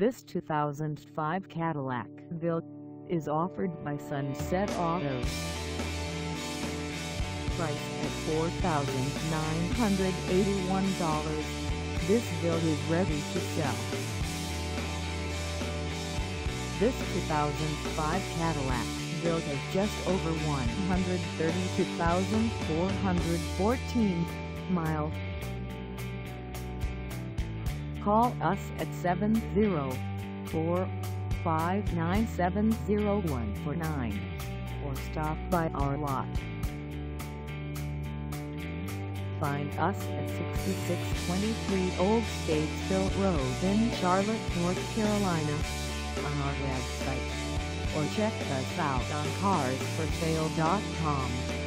This 2005 Cadillac DeVille is offered by Sunset Auto. Price at $4,981, this build is ready to sell. This 2005 Cadillac DeVille has just over 132,414 miles. Call us at 704-597-0149 or stop by our lot. Find us at 6623 Old Statesville Road in Charlotte, North Carolina on our website or check us out on carsforsale.com.